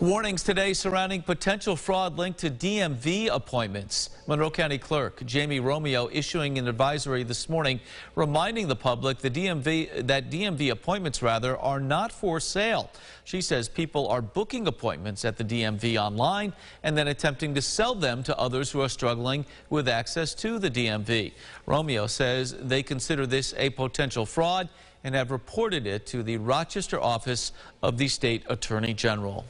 Warnings today surrounding potential fraud linked to DMV appointments. Monroe County Clerk Jamie Romeo issuing an advisory this morning reminding the public the DMV, that DMV appointments rather are not for sale. She says people are booking appointments at the DMV online and then attempting to sell them to others who are struggling with access to the DMV. Romeo says they consider this a potential fraud and have reported it to the Rochester office of the state attorney general.